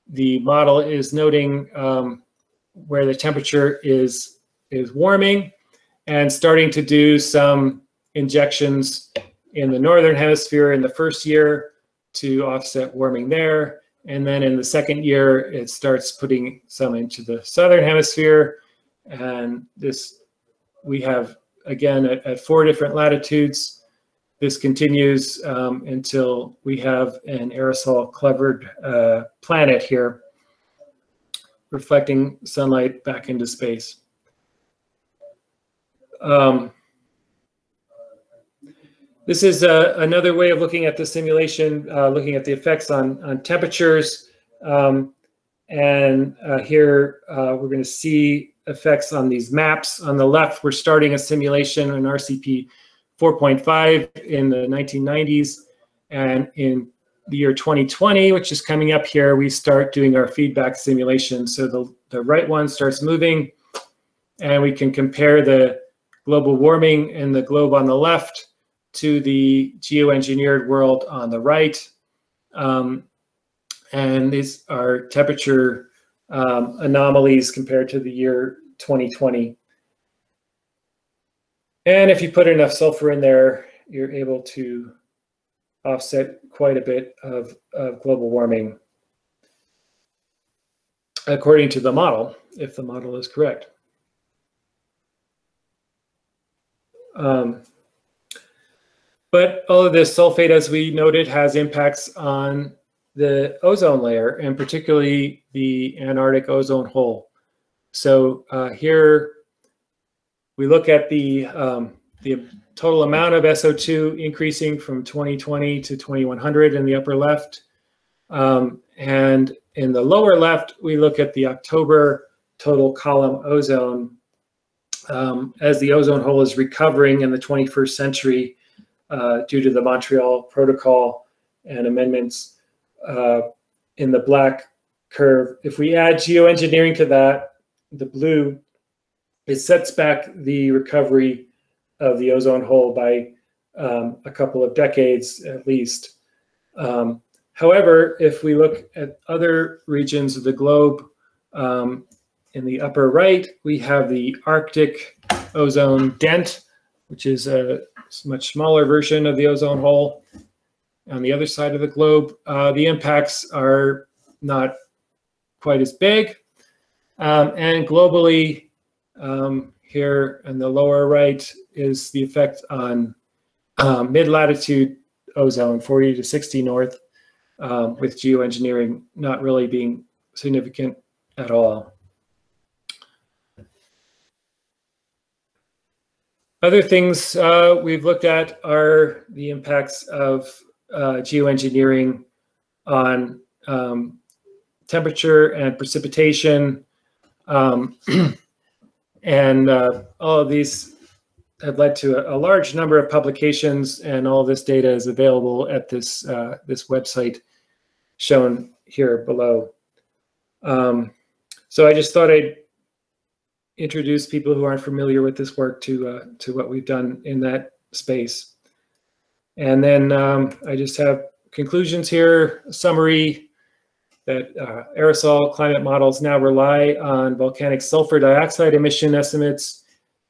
the model is noting um, where the temperature is is warming and starting to do some injections in the northern hemisphere in the first year to offset warming there. And then in the second year, it starts putting some into the southern hemisphere. And this, we have again at, at four different latitudes. This continues um, until we have an aerosol covered uh, planet here reflecting sunlight back into space. Um, this is uh, another way of looking at the simulation, uh, looking at the effects on, on temperatures. Um, and uh, here uh, we're going to see effects on these maps. On the left, we're starting a simulation in RCP 4.5 in the 1990s. And in the year 2020, which is coming up here, we start doing our feedback simulation. So the, the right one starts moving, and we can compare the global warming in the globe on the left to the geoengineered world on the right. Um, and these are temperature um, anomalies compared to the year 2020. And if you put enough sulfur in there, you're able to offset quite a bit of, of global warming according to the model, if the model is correct. Um, but all of this sulfate, as we noted, has impacts on the ozone layer and particularly the Antarctic ozone hole. So uh, here we look at the um, the total amount of SO2 increasing from 2020 to 2100 in the upper left. Um, and in the lower left, we look at the October total column ozone um, as the ozone hole is recovering in the 21st century uh, due to the Montreal Protocol and amendments uh, in the black curve. If we add geoengineering to that, the blue, it sets back the recovery of the ozone hole by um, a couple of decades at least. Um, however, if we look at other regions of the globe, um, in the upper right, we have the Arctic ozone dent, which is a much smaller version of the ozone hole. On the other side of the globe, uh, the impacts are not quite as big. Um, and globally, um, here in the lower right is the effect on um, mid-latitude ozone, 40 to 60 north, um, with geoengineering not really being significant at all. Other things uh, we've looked at are the impacts of uh, geoengineering on um, temperature and precipitation. Um, and uh, all of these have led to a, a, large number of publications and all this data is available at this, uh, this website shown here below. Um, so I just thought I'd introduce people who aren't familiar with this work to uh, to what we've done in that space. And then um, I just have conclusions here, summary that uh, aerosol climate models now rely on volcanic sulfur dioxide emission estimates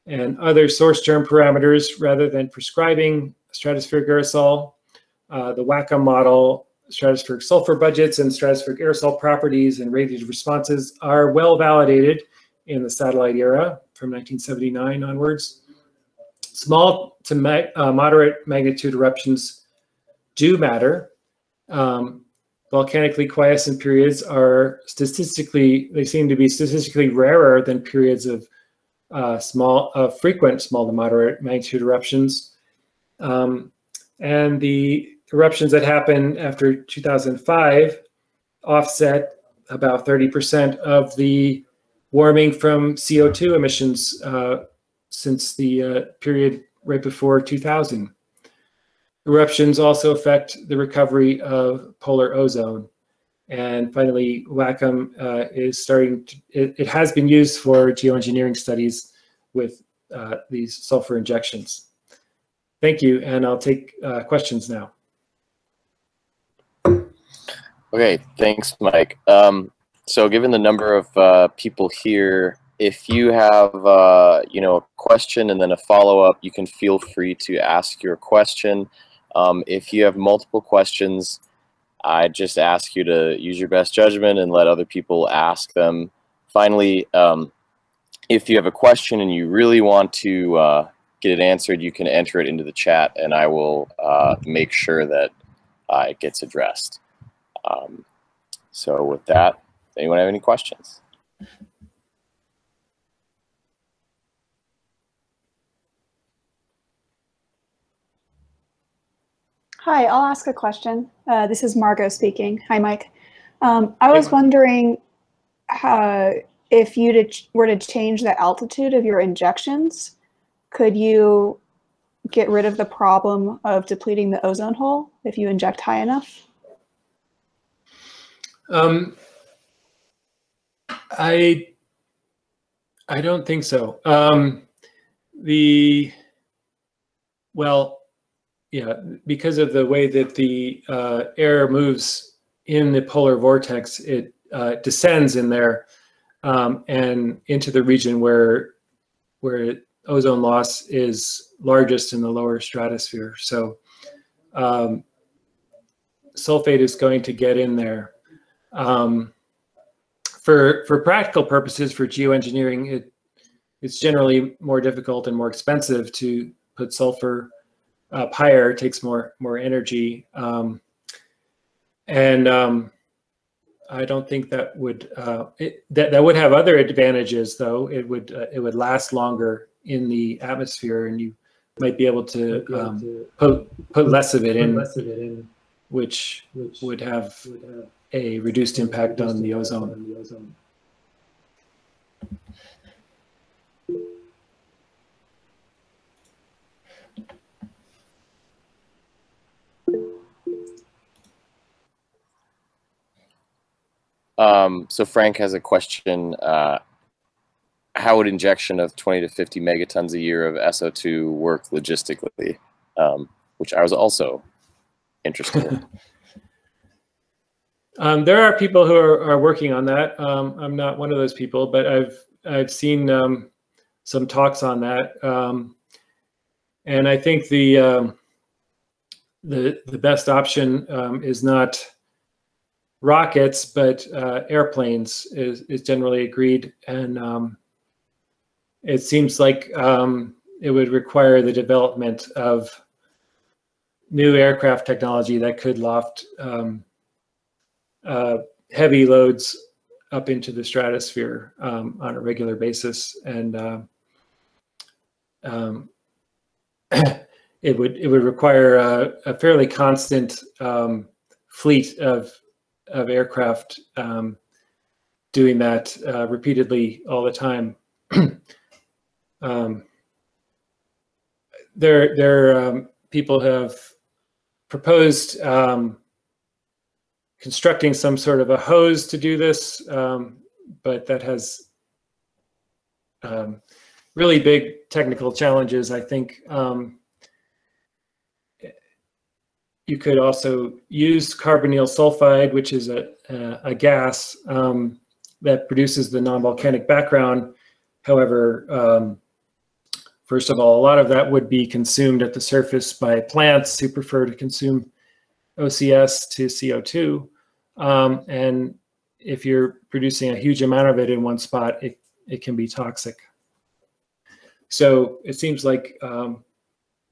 and other source term parameters rather than prescribing stratospheric aerosol. Uh, the WACCM model, stratospheric sulfur budgets and stratospheric aerosol properties and radiative responses are well validated in the satellite era from 1979 onwards. Small to ma uh, moderate magnitude eruptions do matter. Um, volcanically quiescent periods are statistically, they seem to be statistically rarer than periods of uh, small, uh, frequent small to moderate magnitude eruptions. Um, and the eruptions that happen after 2005 offset about 30% of the warming from CO2 emissions uh, since the uh, period right before 2000. Eruptions also affect the recovery of polar ozone. And finally, WACCM uh, is starting, to, it, it, has been used for geoengineering studies with uh, these sulfur injections. Thank you, and I'll take uh, questions now. Okay, thanks, Mike. Um, so given the number of uh, people here, if you have uh, you know a question and then a follow-up, you can feel free to ask your question. Um, if you have multiple questions, I just ask you to use your best judgment and let other people ask them. Finally, um, if you have a question and you really want to uh, get it answered, you can enter it into the chat and I will uh, make sure that uh, it gets addressed. Um, so with that, Anyone have any questions? Hi, I'll ask a question. Uh, this is Margot speaking. Hi, Mike. Um, I was wondering uh, if you were to change the altitude of your injections, could you get rid of the problem of depleting the ozone hole if you inject high enough? Um, I I don't think so. Um, the well, yeah, because of the way that the uh, air moves in the polar vortex, it uh, descends in there um, and into the region where where ozone loss is largest in the lower stratosphere. So um, sulfate is going to get in there. Um, for for practical purposes for geoengineering, it it's generally more difficult and more expensive to put sulfur up higher. It takes more more energy, um, and um, I don't think that would uh, it, that that would have other advantages. Though it would uh, it would last longer in the atmosphere, and you might be able to um, put put less of it in, of it in which would have would have a reduced impact on the ozone. Um, so Frank has a question. Uh, how would injection of 20 to 50 megatons a year of SO2 work logistically? Um, which I was also interested in. um, there are people who are, are working on that. Um, I'm not one of those people, but I've I've seen um, some talks on that, um, and I think the um, the the best option is not rockets, but uh, airplanes is, is generally agreed. And um, it seems like um, it would require the development of new aircraft technology that could loft um, uh, heavy loads up into the stratosphere um, on a regular basis. And uh, um, it would it would require a, a fairly constant um, fleet of of aircraft um, doing that uh, repeatedly all the time. um, there, there, um, people have proposed um, constructing some sort of a hose to do this, um, but that has um, really big technical challenges. I think you could also use carbonyl sulfide, which is a, a, a gas um, that produces the non-volcanic background. However, um, first of all, a lot of that would be consumed at the surface by plants who prefer to consume OCS to CO2. Um, and if you're producing a huge amount of it in one spot, it, it can be toxic. So it seems like um,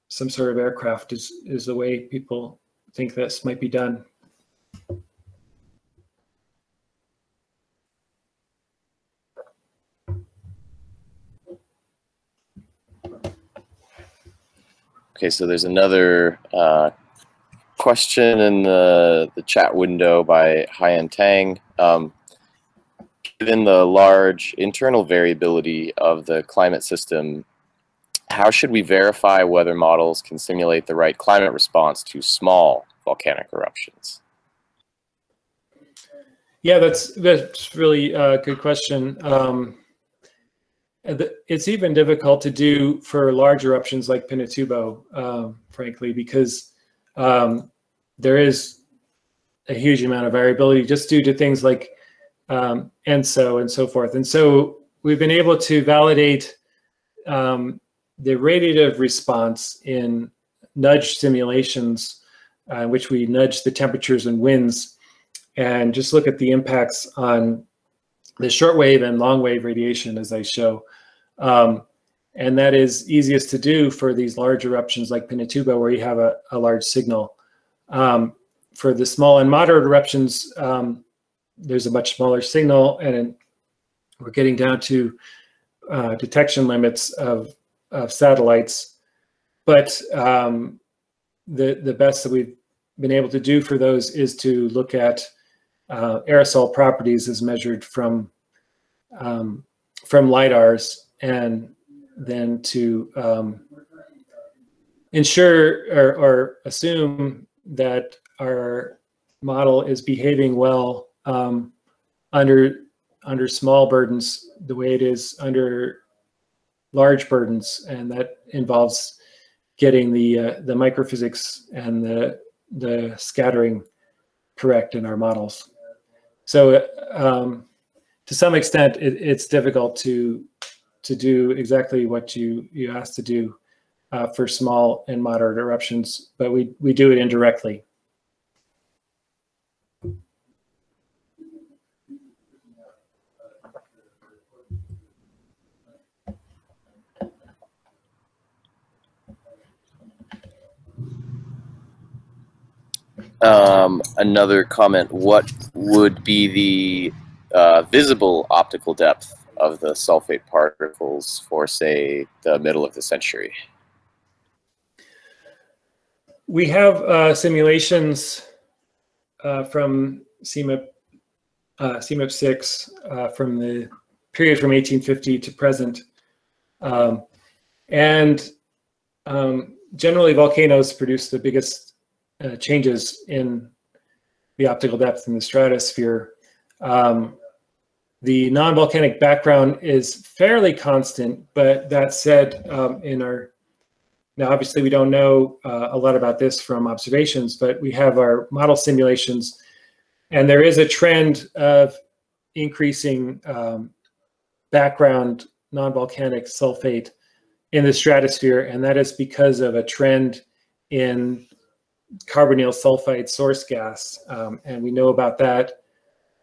some sort of aircraft is, is the way people think this might be done. Okay, so there's another uh, question in the, the chat window by Haiyan Tang. Um, given the large internal variability of the climate system how should we verify whether models can simulate the right climate response to small volcanic eruptions? Yeah, that's that's really a good question. Um, it's even difficult to do for large eruptions like Pinatubo, um, frankly, because um, there is a huge amount of variability just due to things like um, ENSO and so forth. And so we've been able to validate um, the radiative response in nudge simulations, uh, in which we nudge the temperatures and winds, and just look at the impacts on the shortwave and long wave radiation as I show. Um, and that is easiest to do for these large eruptions like Pinatubo, where you have a, a large signal. Um, for the small and moderate eruptions, um, there's a much smaller signal, and we're getting down to uh, detection limits of of satellites. But um, the, the best that we've been able to do for those is to look at uh, aerosol properties as measured from um, from lidars and then to um, ensure or, or, assume that our model is behaving well um, under under small burdens the way it is under large burdens, and that involves getting the uh, the microphysics and the the scattering correct in our models. So um, to some extent, it, it's difficult to to do exactly what you you asked to do uh, for small and moderate eruptions, but we we do it indirectly. Um, another comment, what would be the uh, visible optical depth of the sulfate particles for, say, the middle of the century? we have uh, simulations uh, from CMIP, uh, CMIP 6 uh, from the period from 1850 to present. Um, and um, generally volcanoes produce the biggest uh, changes in the optical depth in the stratosphere. Um, the non-volcanic background is fairly constant, but that said, um, in our now obviously we don't know uh, a lot about this from observations, but we have our model simulations, and there is a trend of increasing um, background non-volcanic sulfate in the stratosphere, and that is because of a trend in carbonyl sulfide source gas, um, and we know about that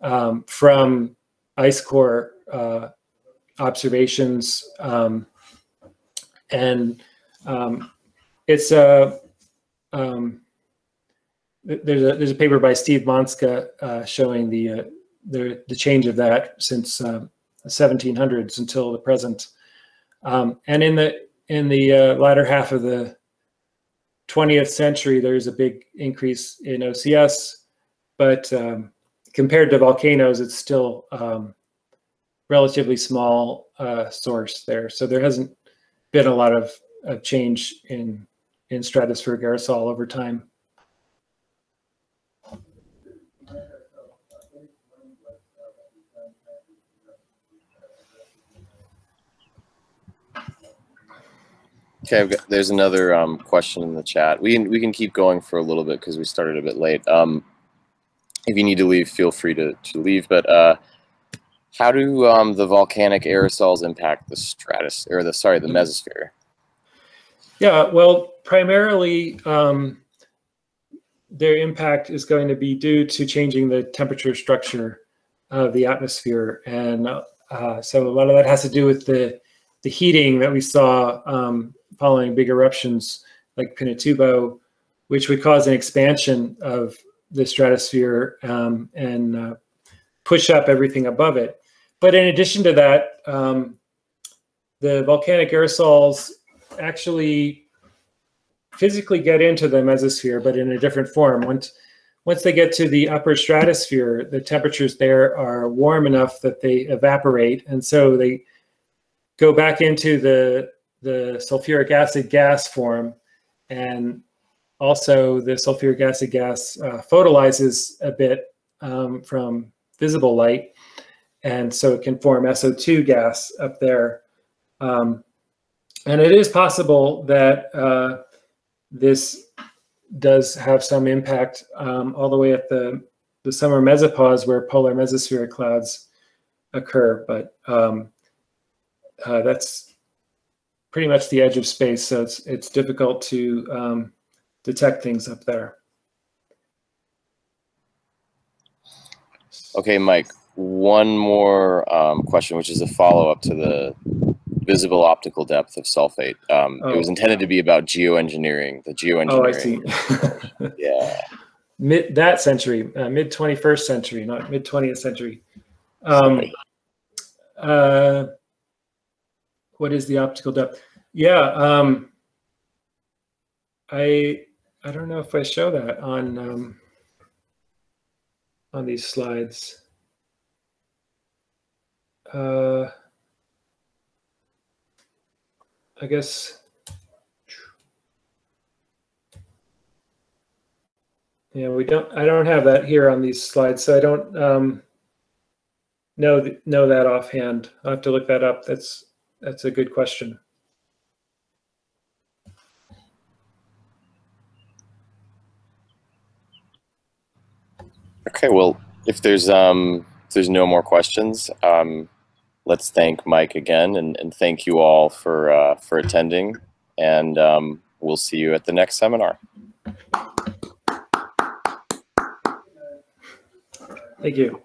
um, from ice core uh, observations. Um, and um, it's a, um, there's a, there's a paper by Steve Montzka uh, showing the, uh, the, the change of that since the 1700s until the present. Um, and in the, in the uh, latter half of the 20th century, there's a big increase in OCS, but um, compared to volcanoes, it's still um, relatively small uh, source there. So there hasn't been a lot of, of change in, in stratospheric aerosol over time. Okay, got, there's another um, question in the chat. We can, we can keep going for a little bit because we started a bit late. Um, if you need to leave, feel free to, to leave. But uh, how do um, the volcanic aerosols impact the stratus or the sorry the mesosphere? Yeah, well, primarily um, their impact is going to be due to changing the temperature structure of the atmosphere, and uh, so a lot of that has to do with the the heating that we saw um, following big eruptions like Pinatubo, which would cause an expansion of the stratosphere um, and uh, push up everything above it. But in addition to that, um, the volcanic aerosols actually physically get into the mesosphere, but in a different form. Once, once they get to the upper stratosphere, the temperatures there are warm enough that they evaporate. And so they go back into the, the sulfuric acid gas form and also the sulfuric acid gas uh, photolyzes a bit um, from visible light. And so it can form SO2 gas up there. Um, and it is possible that uh, this does have some impact um, all the way at the, the summer mesopause where polar mesospheric clouds occur. But um, uh, that's pretty much the edge of space. So it's, it's difficult to um, detect things up there. Okay, Mike, one more um, question, which is a follow-up to the visible optical depth of sulfate. Um, oh. It was oh. intended to be about geoengineering, the geoengineering. Oh, I see. yeah. Mid that century, uh, mid 21st century, not mid 20th century. Um, uh, what is the optical depth? Yeah, um, I I don't know if I show that on um, on these slides. Uh, I guess. Yeah, we don't. I don't have that here on these slides, so I don't um, know know that offhand. I'll have to look that up. That's that's a good question. Okay, well, if there's um, if there's no more questions, um, let's thank Mike again and, and thank you all for uh, for attending. And um, we'll see you at the next seminar. Thank you.